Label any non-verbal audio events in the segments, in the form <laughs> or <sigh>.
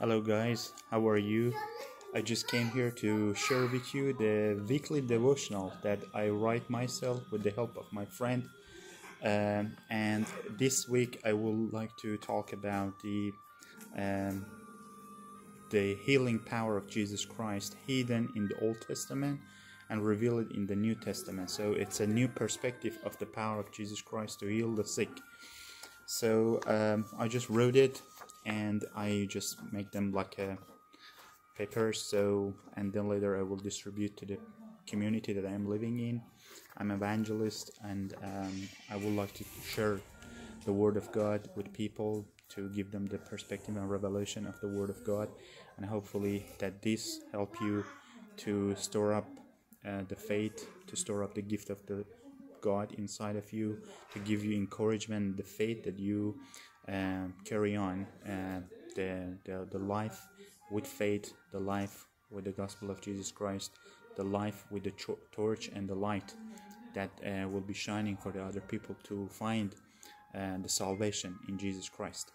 Hello, guys, how are you? I just came here to share with you the weekly devotional that I write myself with the help of my friend. Um, and this week I would like to talk about the um, the healing power of Jesus Christ hidden in the Old Testament and revealed in the New Testament. So it's a new perspective of the power of Jesus Christ to heal the sick. So um, I just wrote it and I just make them like a paper. So and then later I will distribute to the community that I am living in. I'm evangelist and um, I would like to share the word of God with people to give them the perspective and revelation of the word of God and hopefully that this help you to store up uh, the faith to store up the gift of the God inside of you to give you encouragement the faith that you uh, carry on uh, the, the the life with faith the life with the gospel of Jesus Christ the life with the cho- torch and the light that uh, will be shining for the other people to find uh, the salvation in Jesus Christ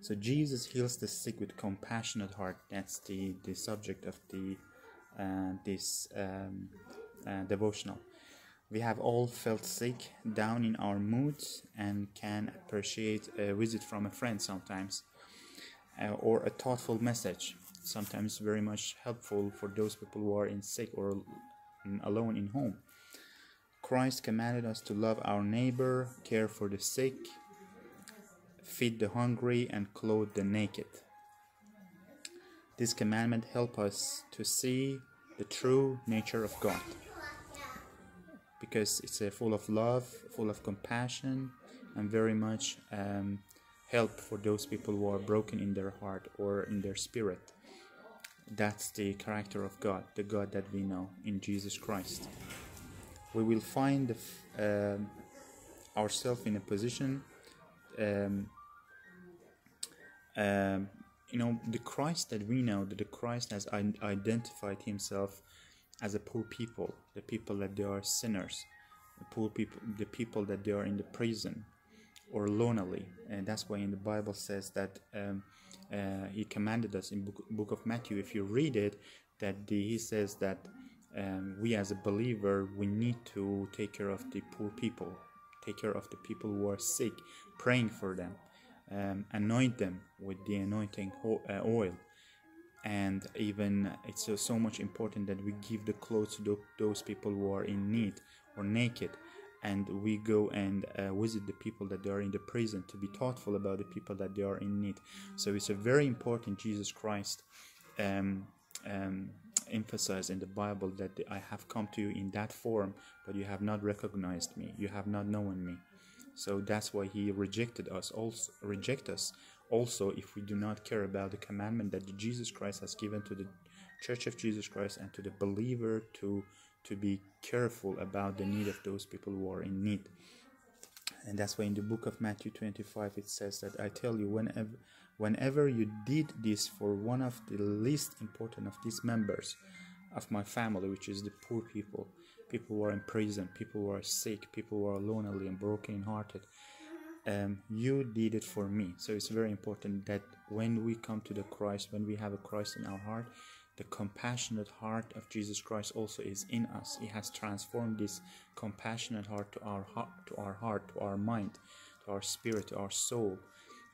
so Jesus heals the sick with compassionate heart. That's the, the subject of the uh, this um, uh, devotional. We have all felt sick, down in our moods, and can appreciate a visit from a friend sometimes, uh, or a thoughtful message. Sometimes very much helpful for those people who are in sick or alone in home. Christ commanded us to love our neighbor, care for the sick, feed the hungry, and clothe the naked. This commandment help us to see the true nature of God because it's uh, full of love, full of compassion, and very much um, help for those people who are broken in their heart or in their spirit. That's the character of God, the God that we know in Jesus Christ. We will find uh, ourselves in a position um, um, you know the christ that we know that the christ has identified himself as a poor people the people that they are sinners the poor people the people that they are in the prison or lonely. And that's why in the bible says that um, uh, he commanded us in book, book of matthew if you read it that the, he says that um, we as a believer we need to take care of the poor people take care of the people who are sick praying for them um, anoint them with the anointing uh, oil and even it's so much important that we give the clothes to those people who are in need or naked. And we go and uh, visit the people that they are in the prison to be thoughtful about the people that they are in need. So it's a very important jesus christ um, um, emphasized in the bible that i have come to you in that form but you have not recognized me. You have not known me. So that's why he rejected us also reject us also if we do not care about the commandment that Jesus Christ has given to the church of Jesus Christ and to the believer to to be careful about the need of those people who are in need. And that's why in the book of Matthew 25 it says that I tell you whenever whenever you did this for one of the least important of these members of my family which is the poor people people who are in prison, people who are sick, people who are lonely and broken hearted. Um, you did it for me. So it's very important that when we come to the Christ, when we have a Christ in our heart, the compassionate heart of Jesus Christ also is in us. He has transformed this compassionate heart to our heart, to our heart, to our mind, to our spirit, to our soul,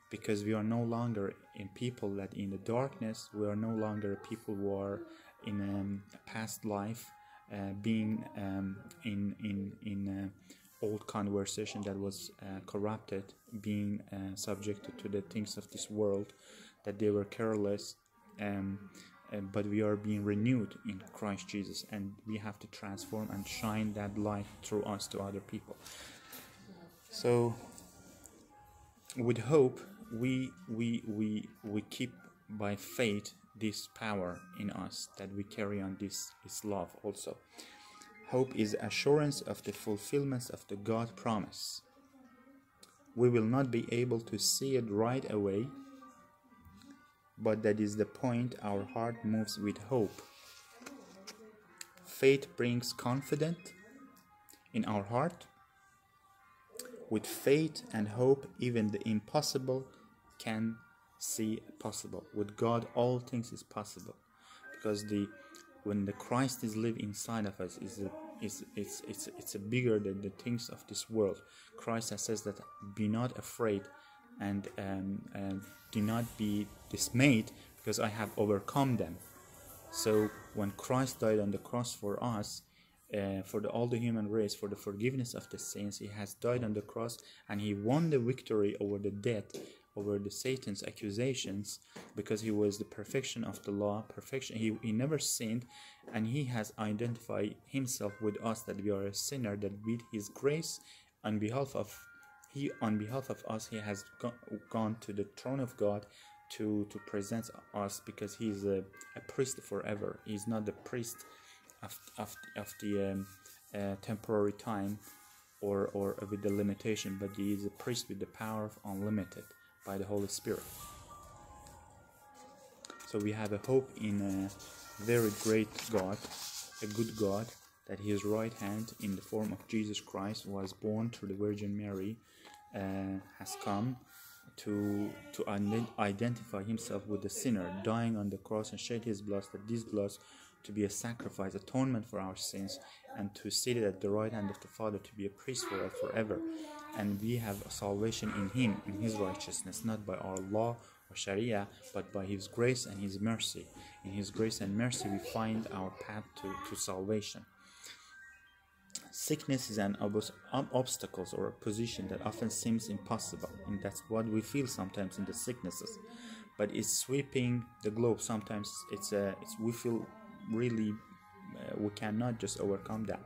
because we are no longer in people that in the darkness. We are no longer people who are in um, a past life uh, being um, in in in uh, old conversation that was uh, corrupted, being subjected to the things of this world, that they were careless. Um, but we are being renewed in Christ Jesus, and we have to transform and shine that light through us to other people. So, with hope, we we we we keep by faith this power in us that we carry on this is love also hope is assurance of the fulfillment of the god promise. We will not be able to see it right away but that is the point our heart moves with hope. Faith brings confidence in our heart. With faith and hope even the impossible can see possible. With God, all things is possible, because the when the Christ is live inside of us is it's it's it's a bigger than the things of this world. Christ says that be not afraid and um, and do not be dismayed because I have overcome them. So when Christ died on the cross for us, uh, for the, all the human race, for the forgiveness of the sins, he has died on the cross and he won the victory over the death, over the Satan's accusations, because he was the perfection of the law, perfection. He, he never sinned, and he has identified himself with us that we are a sinner, that with his grace, on behalf of he on behalf of us he has go- gone to the throne of god to to present us because he is a, a priest forever he's not the priest of, of, of the um, uh, temporary time or or with the limitation but he is a priest with the power of unlimited by the holy spirit so we have a hope in a very great god a good god that his right hand in the form of jesus christ was born through the virgin mary uh, has come to to identify himself with the sinner, dying on the cross and shed his blood, that this blood to be a sacrifice, atonement for our sins, and to sit at the right hand of the Father to be a priest for us forever. And we have salvation in Him, in His righteousness, not by our law or Sharia, but by His grace and His mercy. In His grace and mercy, we find our path to, to salvation. Sickness is an ob- obstacle or a position that often seems impossible, and that's what we feel sometimes in the sicknesses. But it's sweeping the globe. Sometimes it's a, it's we feel really uh, we cannot just overcome that.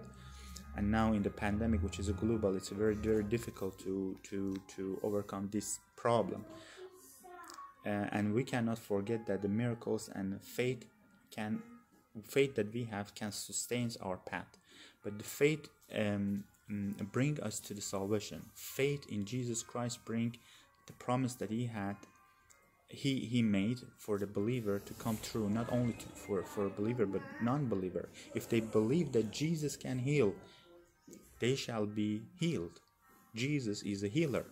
And now in the pandemic, which is a global, it's very very difficult to to to overcome this problem. Uh, and we cannot forget that the miracles and faith can faith that we have can sustain our path but the faith um, mm, bring us to the salvation. Faith in Jesus Christ bring the promise that He had, He He made for the believer to come true. Not only to, for for a believer, but non-believer. If they believe that Jesus can heal, they shall be healed. Jesus is a healer.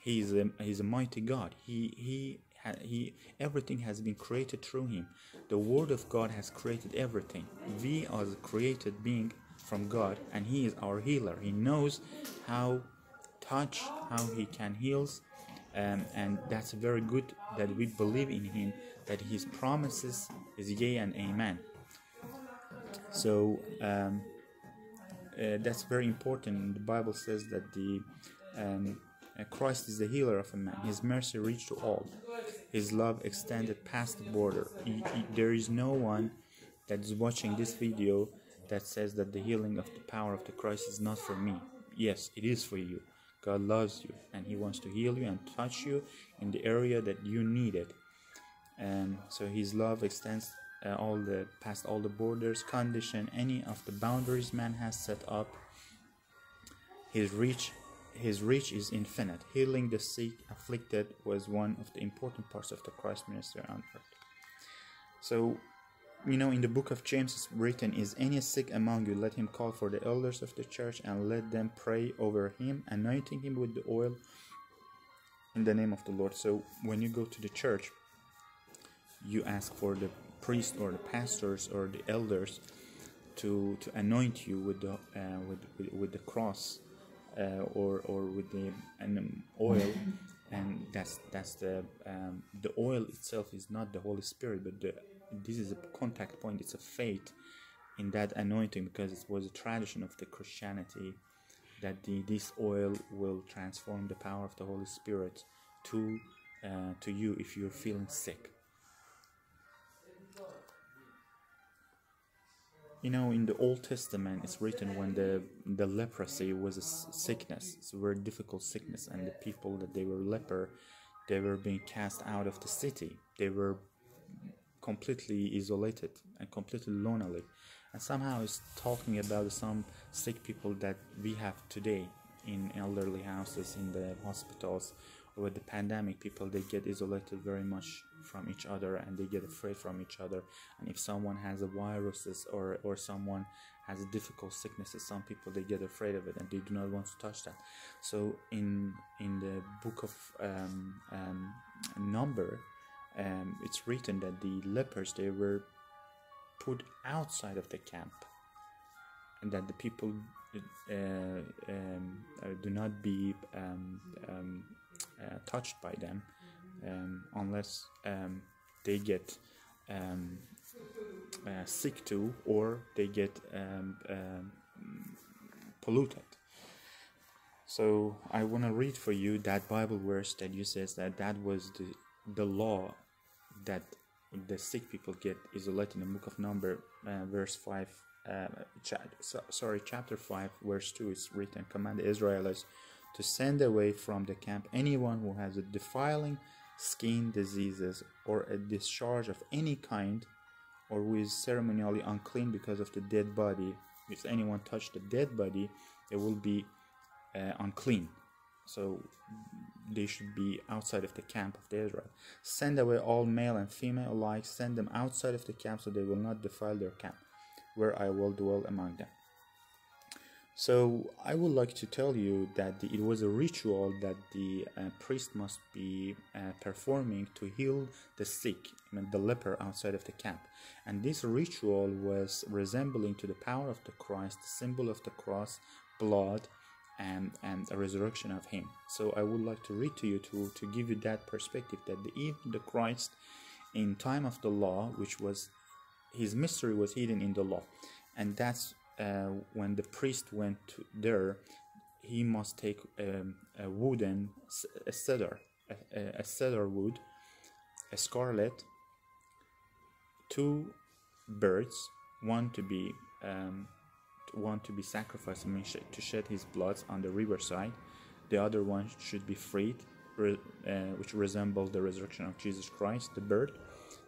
He is a, he's a mighty God. He he he everything has been created through him the word of god has created everything we are the created being from god and he is our healer he knows how touch how he can heal um, and that's very good that we believe in him that his promises is yea and amen so um, uh, that's very important the bible says that the um, uh, Christ is the healer of a man. His mercy reached to all. His love extended past the border. He, he, there is no one that is watching this video that says that the healing of the power of the Christ is not for me. Yes, it is for you. God loves you and He wants to heal you and touch you in the area that you need it. And so His love extends uh, all the past all the borders, condition, any of the boundaries man has set up. His reach his reach is infinite. Healing the sick afflicted was one of the important parts of the Christ ministry on earth. So, you know, in the book of James it's written, Is any sick among you? Let him call for the elders of the church and let them pray over him, anointing him with the oil in the name of the Lord. So, when you go to the church, you ask for the priest or the pastors or the elders to, to anoint you with the, uh, with, with, with the cross uh, or or with the um, oil. <laughs> And that's that's the um, the oil itself is not the holy spirit but the this is a contact point. It's a faith in that anointing because it was a tradition of the christianity that the this oil will transform the power of the holy spirit to uh, to you if you're feeling sick you know in the old testament it's written when the the leprosy was a sickness. It's a very difficult sickness and the people that they were leper they were being cast out of the city. They were completely isolated and completely lonely. And somehow it's talking about some sick people that we have today in elderly houses in the hospitals. With the pandemic people they get isolated very much from each other and they get afraid from each other. And if someone has a viruses or or someone has a difficult sicknesses some people they get afraid of it and they do not want to touch that. So in in the book of um, um, number um, it's written that the lepers they were put outside of the camp and that the people uh, um, uh, do not be um, um, uh, touched by them um, unless um, they get um, uh, sick too or they get um, um, polluted. So I want to read for you that Bible verse that you says that that was the the law that the sick people get is isolated in the book of Number, uh, verse five. Uh, cha- so, sorry, chapter five, verse two is written: Command the Israelites to send away from the camp anyone who has a defiling skin diseases or a discharge of any kind, or who is ceremonially unclean because of the dead body. If anyone touch the dead body, they will be uh, unclean. So they should be outside of the camp of the Israel. Send away all male and female alike. Send them outside of the camp, so they will not defile their camp, where I will dwell among them. So I would like to tell you that the, it was a ritual that the uh, priest must be uh, performing to heal the sick, I mean the leper outside of the camp. And this ritual was resembling to the power of the Christ, the symbol of the cross, blood, and and a resurrection of Him. So I would like to read to you to to give you that perspective that the, even the Christ, in time of the law, which was his mystery was hidden in the law, and that's uh, when the priest went to there, he must take um, a wooden a cedar, a, a cedar wood, a scarlet, two birds, one to be um, one to be sacrificed, I mean, to shed his blood on the riverside. The other one should be freed, uh, which resembles the resurrection of Jesus Christ, the bird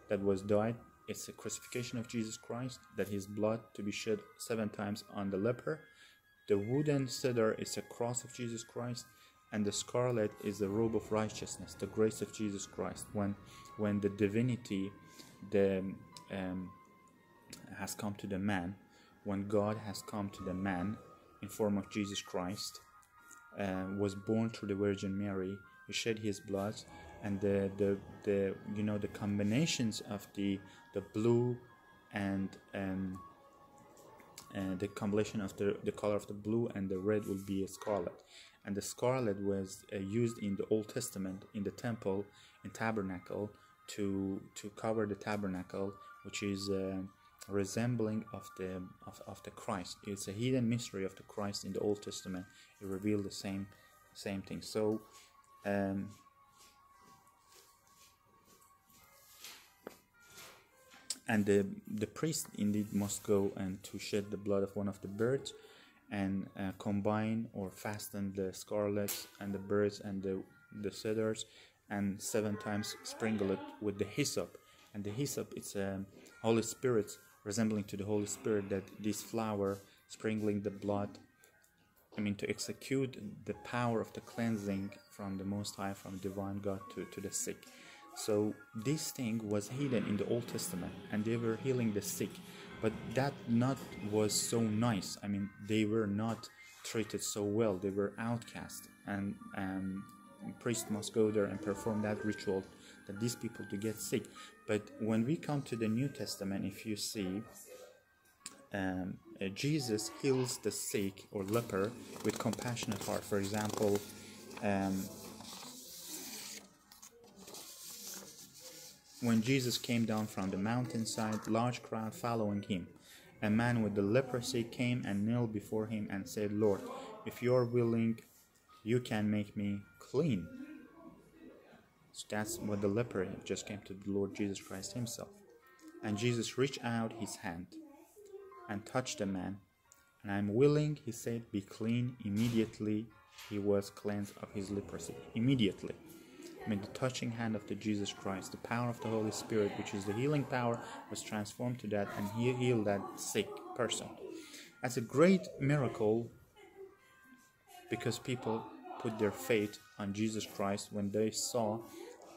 that was died it's a crucifixion of Jesus Christ, that his blood to be shed seven times on the leper. The wooden cedar is a cross of Jesus Christ, and the scarlet is the robe of righteousness, the grace of Jesus Christ. When, when the divinity, the um, has come to the man, when God has come to the man in form of Jesus Christ, uh, was born through the Virgin Mary, he shed his blood, and the, the the you know the combinations of the the blue and um, uh, the combination of the, the color of the blue and the red will be a scarlet. And the scarlet was uh, used in the old testament in the temple in tabernacle to to cover the tabernacle which is uh, resembling of the of, of the christ. It's a hidden mystery of the christ in the old testament. It revealed the same same thing. So um, and the the priest indeed must go and to shed the blood of one of the birds and uh, combine or fasten the scarlet and the birds and the the cedars and seven times sprinkle it with the hyssop. And the hyssop it's a holy spirit resembling to the holy spirit that this flower sprinkling the blood i mean to execute the power of the cleansing from the most high from divine god to, to the sick so this thing was hidden in the Old Testament, and they were healing the sick, but that not was so nice. I mean, they were not treated so well. They were outcast, and um, priest must go there and perform that ritual that these people to get sick. But when we come to the New Testament, if you see, um, uh, Jesus heals the sick or leper with compassionate heart. For example, um, When Jesus came down from the mountainside, large crowd following him. A man with the leprosy came and knelt before him and said, Lord, if you are willing, you can make me clean. So that's what the leper just came to the Lord Jesus Christ himself. And Jesus reached out his hand and touched the man. And I'm willing, he said, be clean. Immediately he was cleansed of his leprosy. Immediately. Mean, the touching hand of the Jesus Christ, the power of the Holy Spirit, which is the healing power, was transformed to that, and He healed that sick person. That's a great miracle because people put their faith on Jesus Christ when they saw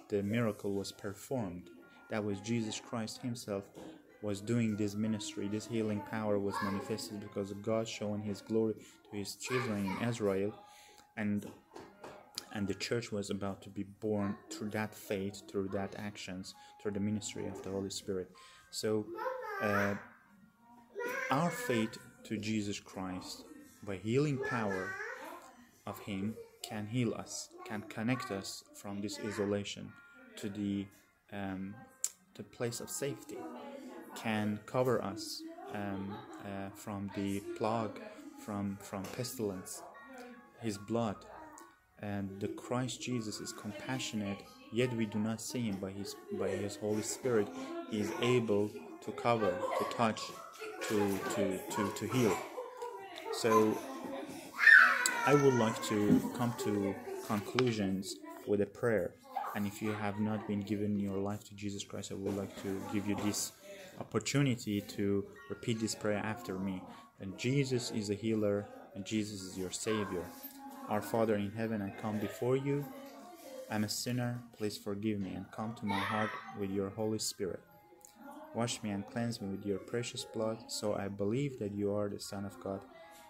the miracle was performed. That was Jesus Christ Himself was doing this ministry. This healing power was manifested because God showing His glory to His children in Israel, and and the church was about to be born through that faith, through that actions, through the ministry of the Holy Spirit. So, uh, our faith to Jesus Christ by healing power of Him can heal us, can connect us from this isolation to the um, the place of safety, can cover us um, uh, from the plague, from from pestilence. His blood and the Christ Jesus is compassionate, yet we do not see him by his by his Holy Spirit. He is able to cover, to touch, to to to, to heal. So I would like to come to conclusions with a prayer. And if you have not been given your life to Jesus Christ, I would like to give you this opportunity to repeat this prayer after me. And Jesus is a healer, and Jesus is your Savior. Our Father in heaven, I come before you. I'm a sinner. Please forgive me and come to my heart with your Holy Spirit. Wash me and cleanse me with your precious blood, so I believe that you are the Son of God,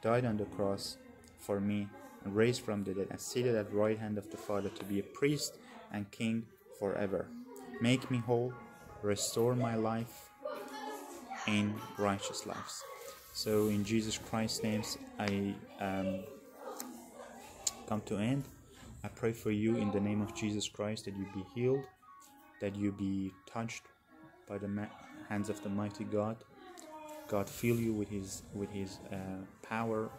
died on the cross for me, and raised from the dead, and seated at the right hand of the Father to be a priest and king forever. Make me whole, restore my life in righteous lives. So, in Jesus Christ's name, I um, come to end. I pray for you in the name of Jesus Christ that you be healed, that you be touched by the hands of the mighty God. God fill you with His with His uh, power,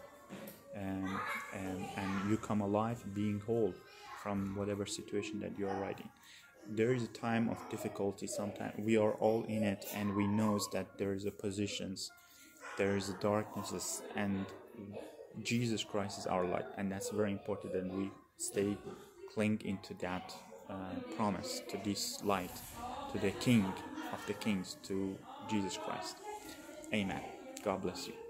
and, and and you come alive, being whole from whatever situation that you are riding. There is a time of difficulty. Sometimes we are all in it, and we knows that there is a positions, there is a darknesses, and Jesus Christ is our light, and that's very important that we stay cling into that uh, promise to this light, to the King of the Kings, to Jesus Christ. Amen. God bless you.